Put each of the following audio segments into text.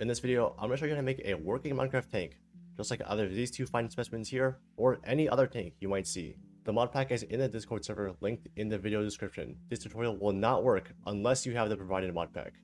In this video, I'm going to show you how to make a working Minecraft tank, just like either these two fine specimens here, or any other tank you might see. The mod pack is in the Discord server linked in the video description. This tutorial will not work unless you have the provided mod pack.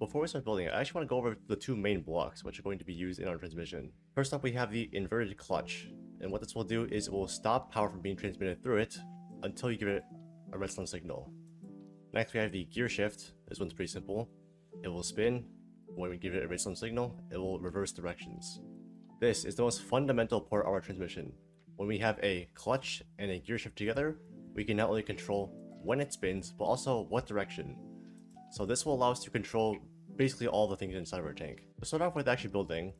Before we start building, I actually want to go over the two main blocks which are going to be used in our transmission. First up, we have the inverted clutch, and what this will do is it will stop power from being transmitted through it until you give it a redstone signal. Next, we have the gear shift. This one's pretty simple. It will spin. When we give it a redstone signal, it will reverse directions. This is the most fundamental part of our transmission. When we have a clutch and a gear shift together, we can not only control when it spins, but also what direction. So this will allow us to control basically all the things inside of our tank. To start off with actually building,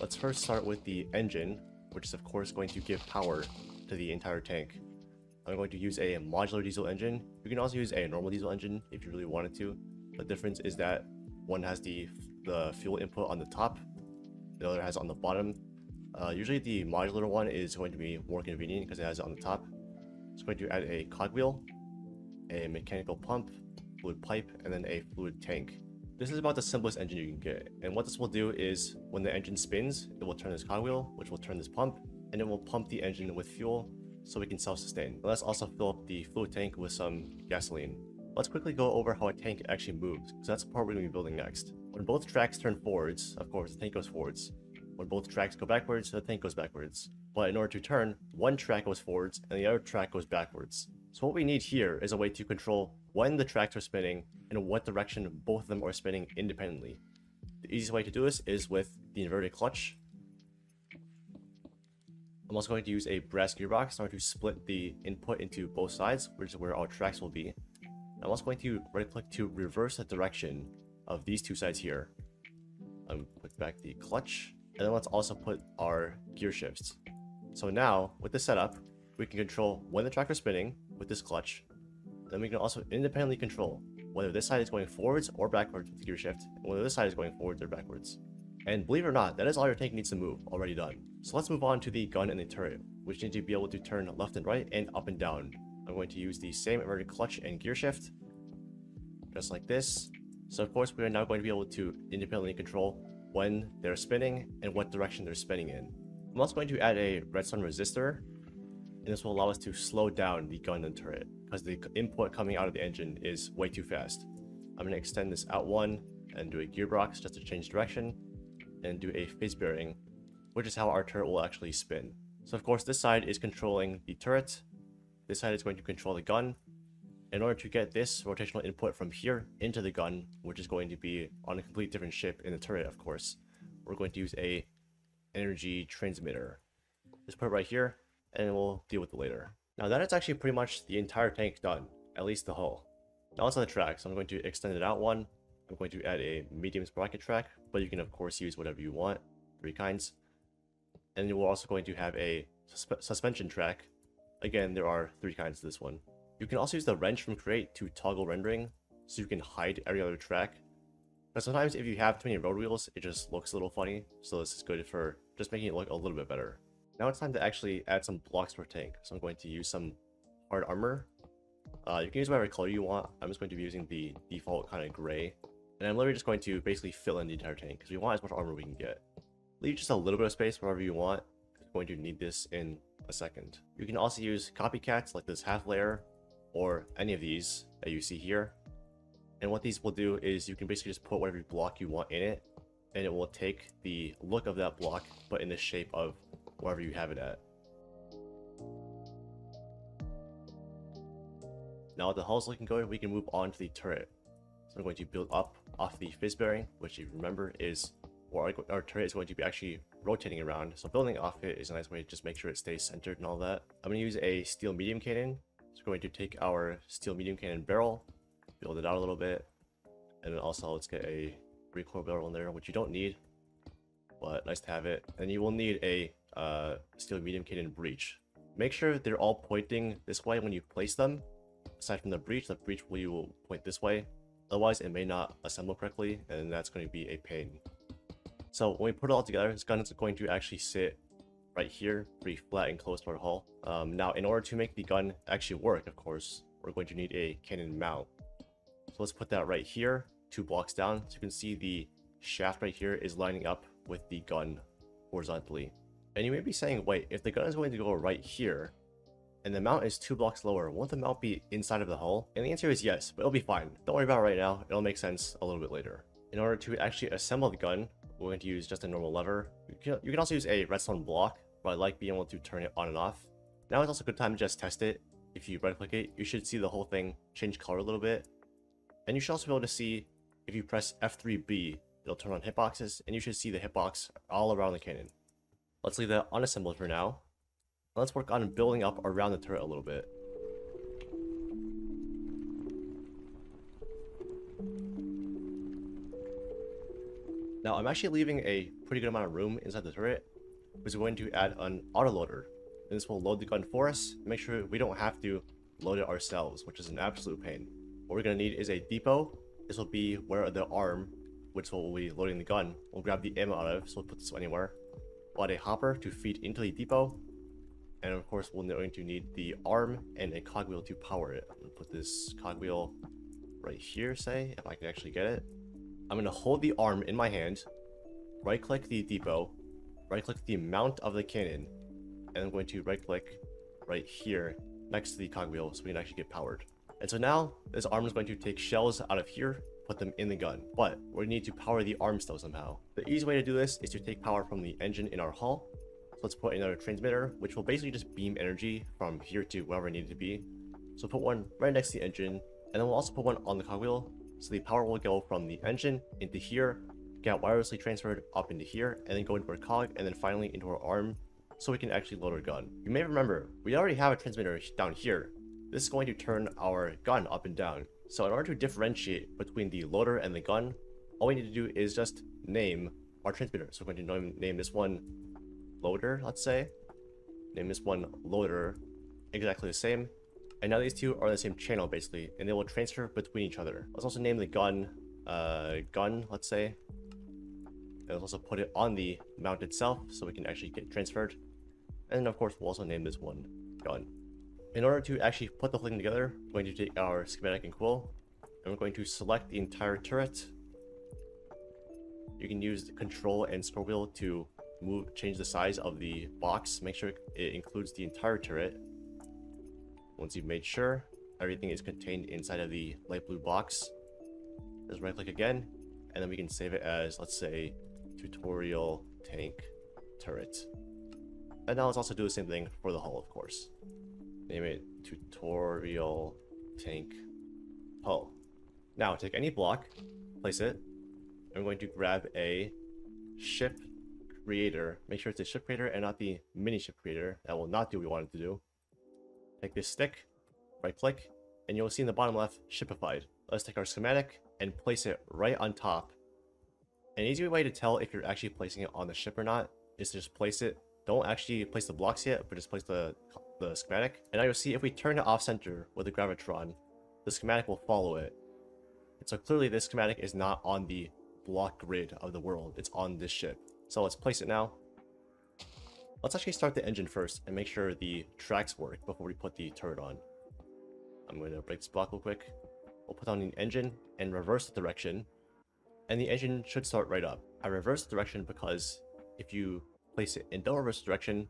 let's first start with the engine, which is of course going to give power to the entire tank. I'm going to use a modular diesel engine. You can also use a normal diesel engine if you really wanted to. The difference is that one has the, the fuel input on the top, the other has on the bottom. Uh, usually the modular one is going to be more convenient because it has it on the top. It's going to add a cogwheel, a mechanical pump, fluid pipe, and then a fluid tank. This is about the simplest engine you can get, and what this will do is when the engine spins, it will turn this cogwheel, which will turn this pump, and it will pump the engine with fuel so we can self-sustain. Let's also fill up the fluid tank with some gasoline. Let's quickly go over how a tank actually moves, because that's the part we're going to be building next. When both tracks turn forwards, of course the tank goes forwards. When both tracks go backwards, the tank goes backwards. But in order to turn, one track goes forwards and the other track goes backwards. So what we need here is a way to control when the tracks are spinning and what direction both of them are spinning independently. The easiest way to do this is with the inverted clutch. I'm also going to use a brass gearbox in order to split the input into both sides, which is where our tracks will be. I'm also going to right click to reverse the direction of these two sides here. I'm put back the clutch, and then let's also put our gear shifts. So now, with this setup, we can control when the track is spinning with this clutch. Then we can also independently control whether this side is going forwards or backwards with the gear shift, and whether this side is going forwards or backwards. And believe it or not, that is all your tank needs to move, already done. So let's move on to the gun and the turret, which need to be able to turn left and right and up and down. I'm going to use the same inverted clutch and gear shift, just like this. So of course we are now going to be able to independently control when they're spinning and what direction they're spinning in. I'm also going to add a redstone resistor, and this will allow us to slow down the gun and turret, because the input coming out of the engine is way too fast. I'm going to extend this out one and do a gearbox just to change direction, and do a phys bearing, which is how our turret will actually spin. So of course this side is controlling the turret, this side is going to control the gun. In order to get this rotational input from here into the gun, which is going to be on a complete different ship in the turret of course, we're going to use a energy transmitter. Just put right here, and we'll deal with it later. Now that is actually pretty much the entire tank done, at least the hull. Now let's on the track, so I'm going to extend it out one, I'm going to add a medium sprocket track, but you can of course use whatever you want, three kinds. And we're also going to have a susp suspension track. Again, there are three kinds to this one. You can also use the wrench from Create to toggle rendering, so you can hide every other track. But sometimes if you have too many road wheels, it just looks a little funny, so this is good for just making it look a little bit better. Now it's time to actually add some blocks per tank, so I'm going to use some hard armor. Uh, you can use whatever color you want, I'm just going to be using the default kind of gray and I'm literally just going to basically fill in the entire tank because we want as much armor we can get. Leave just a little bit of space wherever you want. We're going to need this in a second. You can also use copycats like this half layer or any of these that you see here. And what these will do is you can basically just put whatever block you want in it and it will take the look of that block but in the shape of wherever you have it at. Now with the hull's looking good, we can move on to the turret. So I'm going to build up off the bearing, which you remember is or our turret is going to be actually rotating around. So building off it is a nice way to just make sure it stays centered and all that. I'm going to use a steel medium cannon. So we're going to take our steel medium cannon barrel, build it out a little bit, and then also let's get a recoil barrel in there, which you don't need, but nice to have it. And you will need a uh, steel medium cannon breech. Make sure they're all pointing this way when you place them. Aside from the breech, the breech will point this way Otherwise, it may not assemble correctly, and that's going to be a pain. So when we put it all together, this gun is going to actually sit right here, pretty flat and close to our hull. Um, now, in order to make the gun actually work, of course, we're going to need a cannon mount. So let's put that right here. two blocks down. So you can see the shaft right here is lining up with the gun horizontally. And you may be saying, wait, if the gun is going to go right here, and the mount is two blocks lower, won't the mount be inside of the hull? And the answer is yes, but it'll be fine. Don't worry about it right now, it'll make sense a little bit later. In order to actually assemble the gun, we're going to use just a normal lever. You can, you can also use a redstone block, but I like being able to turn it on and off. Now is also a good time to just test it. If you right click it, you should see the whole thing change color a little bit. And you should also be able to see if you press F3B, it'll turn on hitboxes, and you should see the hitbox all around the cannon. Let's leave that unassembled for now. Let's work on building up around the turret a little bit. Now I'm actually leaving a pretty good amount of room inside the turret, because we're going to add an autoloader. And this will load the gun for us, make sure we don't have to load it ourselves, which is an absolute pain. What we're going to need is a depot. This will be where the arm, which will be loading the gun, will grab the ammo out of, so we'll put this anywhere. We'll add a hopper to feed into the depot, and of course we're going to need the arm and a cogwheel to power it. I'm going to put this cogwheel right here, say, if I can actually get it. I'm going to hold the arm in my hand, right click the depot, right click the mount of the cannon, and I'm going to right click right here next to the cogwheel so we can actually get powered. And so now this arm is going to take shells out of here, put them in the gun, but we need to power the arm still somehow. The easy way to do this is to take power from the engine in our hull. So let's put another transmitter, which will basically just beam energy from here to wherever it needed to be. So put one right next to the engine, and then we'll also put one on the cogwheel so the power will go from the engine into here, get wirelessly transferred up into here, and then go into our cog, and then finally into our arm, so we can actually load our gun. You may remember, we already have a transmitter down here. This is going to turn our gun up and down. So in order to differentiate between the loader and the gun, all we need to do is just name our transmitter. So we're going to name this one loader, let's say. Name this one loader, exactly the same. And now these two are the same channel, basically, and they will transfer between each other. Let's also name the gun, uh, gun, let's say. And let's also put it on the mount itself, so we can actually get transferred. And of course, we'll also name this one gun. In order to actually put the whole thing together, we're going to take our schematic and quill, and we're going to select the entire turret. You can use the control and scroll wheel to move, change the size of the box, make sure it includes the entire turret. Once you've made sure everything is contained inside of the light blue box, just right click again, and then we can save it as, let's say, tutorial tank turret. And now let's also do the same thing for the hull, of course. Name it tutorial tank hull. Now take any block, place it. I'm going to grab a ship creator. Make sure it's a ship creator and not the mini ship creator. That will not do what we wanted to do. Take this stick, right click, and you'll see in the bottom left, shipified. Let's take our schematic and place it right on top. An easy way to tell if you're actually placing it on the ship or not is to just place it. Don't actually place the blocks yet, but just place the, the schematic. And now you'll see if we turn it off center with the gravitron, the schematic will follow it. And so clearly this schematic is not on the block grid of the world, it's on this ship. So let's place it now. Let's actually start the engine first and make sure the tracks work before we put the turret on. I'm going to break this block real quick. We'll put on the engine and reverse the direction. And the engine should start right up. I reverse the direction because if you place it in the reverse direction,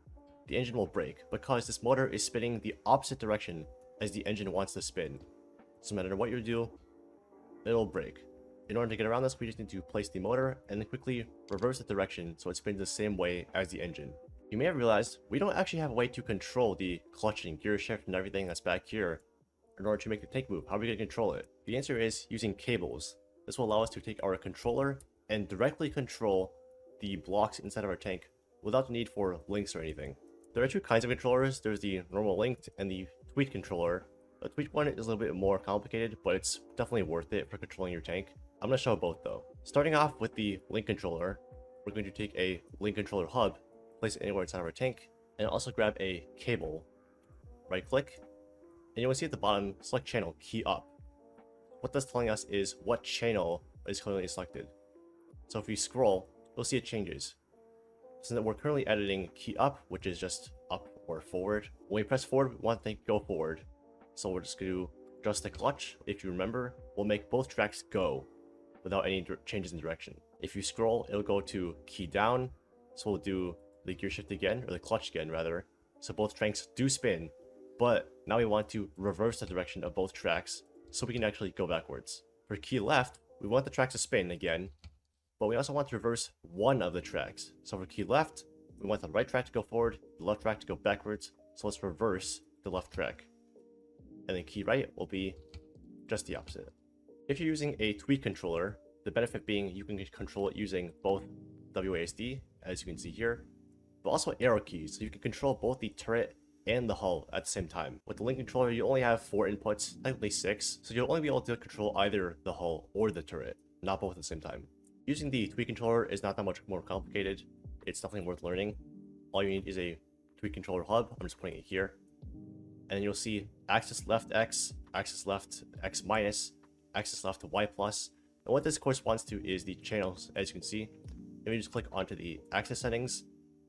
the engine will break because this motor is spinning the opposite direction as the engine wants to spin. So no matter what you do, it'll break. In order to get around this, we just need to place the motor and then quickly reverse the direction so it spins the same way as the engine. You may have realized we don't actually have a way to control the clutch and gear shift and everything that's back here in order to make the tank move. How are we going to control it? The answer is using cables. This will allow us to take our controller and directly control the blocks inside of our tank without the need for links or anything. There are two kinds of controllers. There's the normal linked and the tweak controller. The tweak one is a little bit more complicated, but it's definitely worth it for controlling your tank. I'm going to show both though. Starting off with the link controller, we're going to take a link controller hub place it anywhere inside of our tank, and also grab a cable. Right click, and you will see at the bottom, select channel, key up. What that's telling us is what channel is currently selected. So if we scroll, you'll see it changes. Since we're currently editing key up, which is just up or forward, when we press forward, we want to go forward. So we're just going to adjust the clutch. If you remember, we'll make both tracks go. without any changes in direction. If you scroll, it'll go to key down, so we'll do the gear shift again, or the clutch again rather. So both tracks do spin, but now we want to reverse the direction of both tracks so we can actually go backwards. For key left, we want the tracks to spin again, but we also want to reverse one of the tracks. So for key left, we want the right track to go forward, the left track to go backwards, so let's reverse the left track. And then key right will be just the opposite. If you're using a tweak controller, the benefit being you can control it using both WASD, as you can see here, but also arrow keys, so you can control both the turret and the hull at the same time. With the link controller, you only have four inputs, technically six, so you'll only be able to control either the hull or the turret, not both at the same time. Using the tweak controller is not that much more complicated. It's definitely worth learning. All you need is a tweak controller hub. I'm just putting it here. And then you'll see axis left X, axis left X minus, axis left Y plus. And what this corresponds to is the channels, as you can see. If you just click onto the axis settings,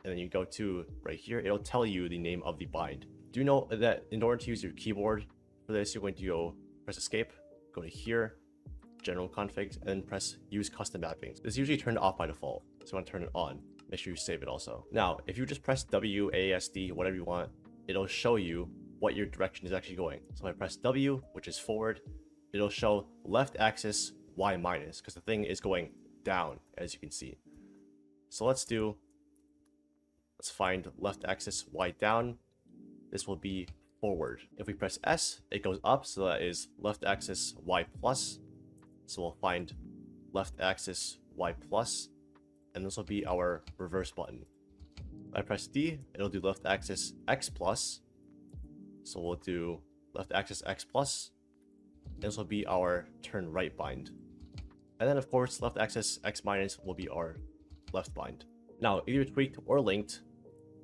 and then you go to right here, it'll tell you the name of the bind. Do you know that in order to use your keyboard for this, you're going to go press escape, go to here, general configs, and then press use custom mappings. This is usually turned off by default, so you want to turn it on. Make sure you save it also. Now, if you just press W, A, S, D, whatever you want, it'll show you what your direction is actually going. So if I press W, which is forward, it'll show left axis Y minus, because the thing is going down, as you can see. So let's do, let's find left axis Y down. This will be forward. If we press S, it goes up, so that is left axis Y plus. So we'll find left axis Y plus, and this will be our reverse button. If I press D, it'll do left axis X plus. So we'll do left axis X plus. This will be our turn right bind. And then of course, left axis X minus will be our left bind. Now, either tweaked or linked,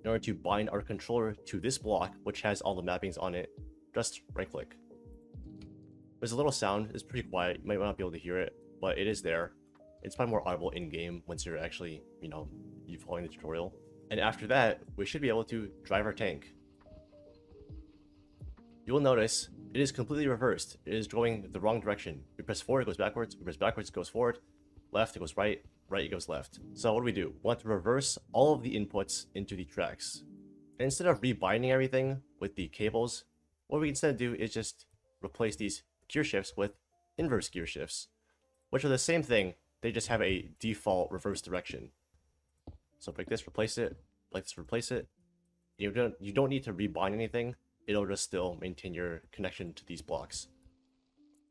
in order to bind our controller to this block, which has all the mappings on it, just right click. There's a little sound, it's pretty quiet, you might not be able to hear it, but it is there. It's probably more audible in-game once you're actually, you know, you following the tutorial. And after that, we should be able to drive our tank. You will notice it is completely reversed. It is going the wrong direction. We press forward, it goes backwards. We press backwards, it goes forward. Left, it goes right. Right, it goes left. So what do we do? We want to reverse all of the inputs into the tracks. And instead of rebinding everything with the cables, what we instead do is just replace these gear shifts with inverse gear shifts, which are the same thing, they just have a default reverse direction. So break this, replace it, like this, replace it. You don't, you don't need to rebind anything, it'll just still maintain your connection to these blocks.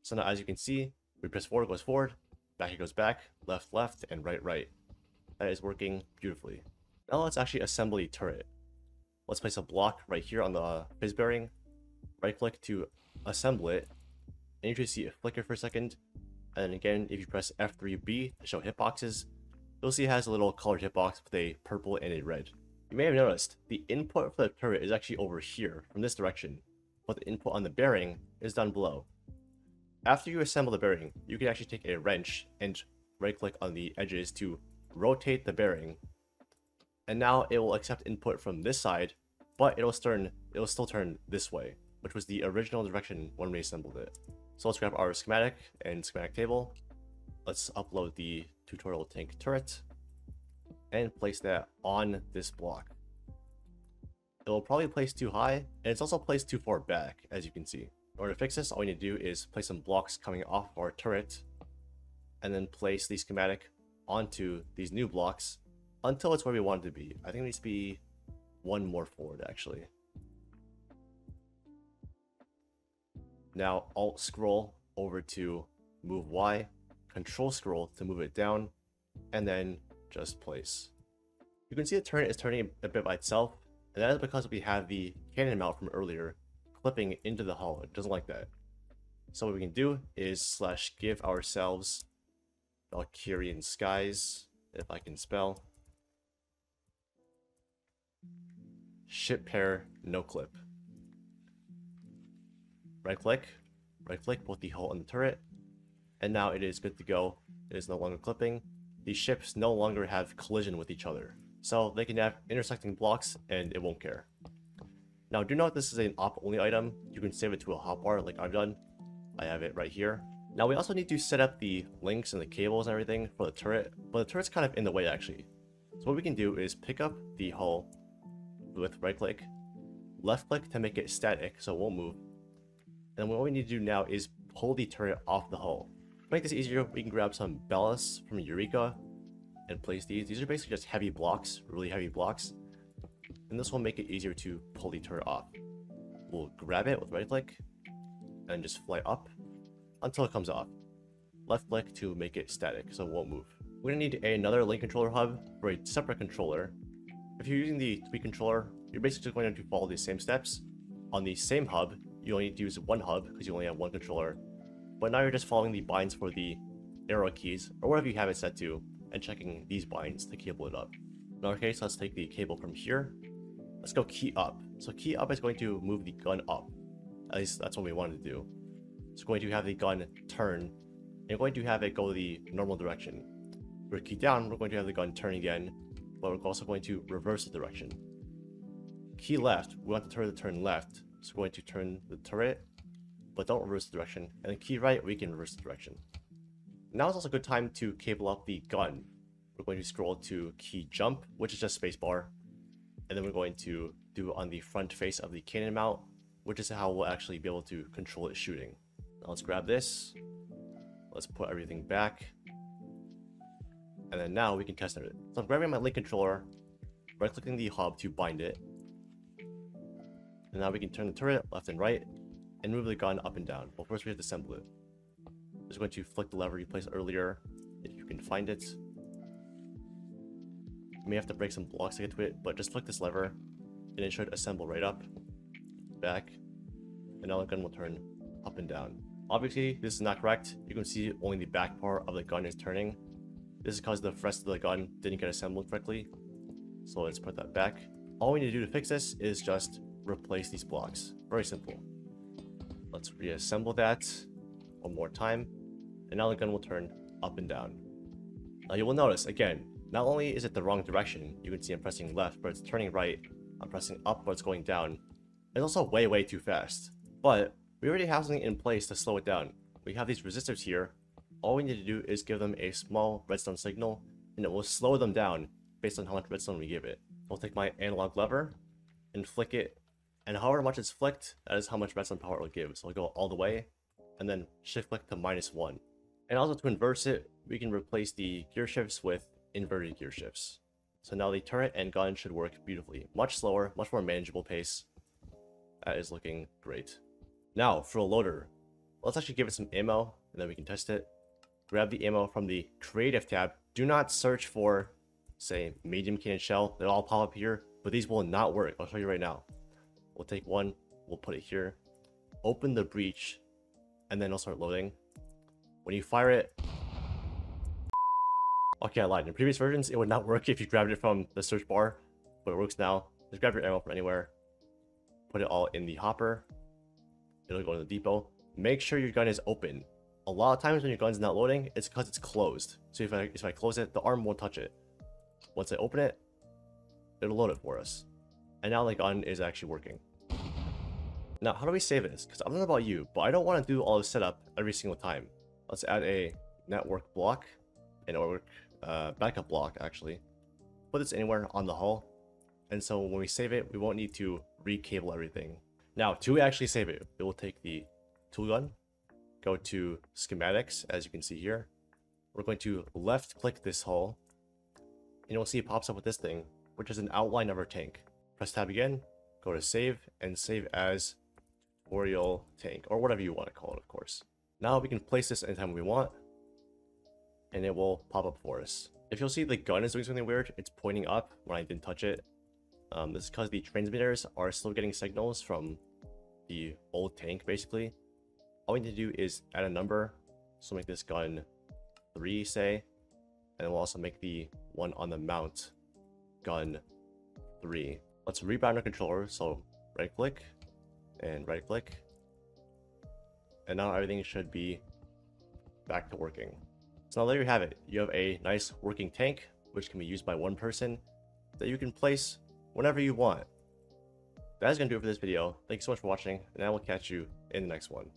So now as you can see, we press forward goes forward, back it goes back, left left, and right right. That is working beautifully. Now let's actually assemble turret. Let's place a block right here on the uh, phys bearing, right click to assemble it, and you can see it flicker for a second, and again if you press F3B to show hitboxes, you'll see it has a little colored hitbox with a purple and a red. You may have noticed, the input for the turret is actually over here, from this direction, but the input on the bearing is down below. After you assemble the bearing, you can actually take a wrench and right click on the edges to rotate the bearing. And now it will accept input from this side, but it'll turn it'll still turn this way, which was the original direction when we assembled it. So let's grab our schematic and schematic table. Let's upload the tutorial tank turret and place that on this block. It will probably place too high, and it's also placed too far back, as you can see. In order to fix this, all we need to do is place some blocks coming off our turret, and then place the schematic onto these new blocks until it's where we want it to be. I think it needs to be one more forward, actually. Now, Alt scroll over to move Y, Control scroll to move it down, and then just place. You can see the turret is turning a bit by itself, and that is because we have the cannon mount from earlier clipping into the hull. It doesn't like that. So what we can do is slash give ourselves Valkyrien Skies, if I can spell. Ship pair, no clip. Right click, right click both the hull and the turret, and now it is good to go. It is no longer clipping. These ships no longer have collision with each other, so they can have intersecting blocks and it won't care. Now do note this is an op only item, you can save it to a hotbar like I've done. I have it right here. Now we also need to set up the links and the cables and everything for the turret, but the turret's kind of in the way actually. So what we can do is pick up the hull with right click, left click to make it static so it won't move. And what we need to do now is pull the turret off the hull. To make this easier, we can grab some ballasts from Eureka and place these. These are basically just heavy blocks, really heavy blocks. And this will make it easier to pull the turret off. We'll grab it with right click and just fly up until it comes off. Left click to make it static so it won't move. We're going to need another link controller hub for a separate controller. If you're using the Tweak controller, you're basically going to follow the same steps. On the same hub, you only need to use one hub because you only have one controller. But now you're just following the binds for the arrow keys, or whatever you have it set to, and checking these binds to cable it up. In our case, let's take the cable from here. Let's go key up. So key up is going to move the gun up. At least that's what we wanted to do. It's going to have the gun turn, and going to have it go the normal direction. For key down, we're going to have the gun turn again, but we're also going to reverse the direction. Key left, we want the turret to turn left, so we're going to turn the turret, but don't reverse the direction. And then key right, we can reverse the direction. Now is also a good time to cable up the gun. We're going to scroll to key jump, which is just spacebar. And then we're going to do on the front face of the cannon mount, which is how we'll actually be able to control it shooting. Now let's grab this. Let's put everything back. And then now we can test it. So I'm grabbing my link controller, right clicking the hub to bind it. And now we can turn the turret left and right and move the gun up and down. Well, first we have to assemble it. Just going to flick the lever you placed earlier, if you can find it. May have to break some blocks to get to it, but just flick this lever, and it should assemble right up, back, and now the gun will turn up and down. Obviously, this is not correct. You can see only the back part of the gun is turning. This is because the rest of the gun didn't get assembled correctly. So let's put that back. All we need to do to fix this is just replace these blocks. Very simple. Let's reassemble that one more time. And now the gun will turn up and down. Now you will notice, again, not only is it the wrong direction, you can see I'm pressing left, but it's turning right. I'm pressing up, but it's going down. It's also way, way too fast. But we already have something in place to slow it down. We have these resistors here. All we need to do is give them a small redstone signal, and it will slow them down based on how much redstone we give it. I'll take my analog lever and flick it, and however much it's flicked, that is how much redstone power it will give. So I'll go all the way, and then shift click to minus one. And also to inverse it, we can replace the gear shifts with inverted gear shifts. So now the turret and gun should work beautifully. Much slower, much more manageable pace. That is looking great. Now, for a loader, let's actually give it some ammo, and then we can test it. Grab the ammo from the Creative tab. Do not search for, say, medium cannon shell. They'll all pop up here, but these will not work. I'll show you right now. We'll take one, we'll put it here. Open the breech, and then it'll start loading. When you fire it... Okay, I lied. In previous versions, it would not work if you grabbed it from the search bar, but it works now. Just grab your ammo from anywhere. Put it all in the hopper, it'll go to the depot. Make sure your gun is open. A lot of times when your gun's not loading, it's because it's closed. So if I, if I close it, the arm won't touch it. Once I open it, it'll load it for us. And now the gun is actually working. Now, how do we save this? Because I don't know about you, but I don't want to do all the setup every single time. Let's add a network block, a network uh, backup block, actually. Put this anywhere on the hull. And so when we save it, we won't need to recable everything. Now, to actually save it, we will take the tool gun, go to schematics, as you can see here. We're going to left click this hull, and you'll see it pops up with this thing, which is an outline of our tank. Press tab again, go to save, and save as tutorial tank, or whatever you want to call it, of course. Now we can place this anytime we want, and it will pop up for us. If you'll see the gun is doing something weird, it's pointing up when I didn't touch it. Um, this is because the transmitters are still getting signals from the old tank, basically. All we need to do is add a number. So make this gun 3, say. And we'll also make the one on the mount gun 3. Let's rebound our controller. So right click and right click. And now everything should be back to working. So now there you have it. You have a nice working tank, which can be used by one person that you can place whenever you want. That is going to do it for this video. Thank you so much for watching, and I will catch you in the next one.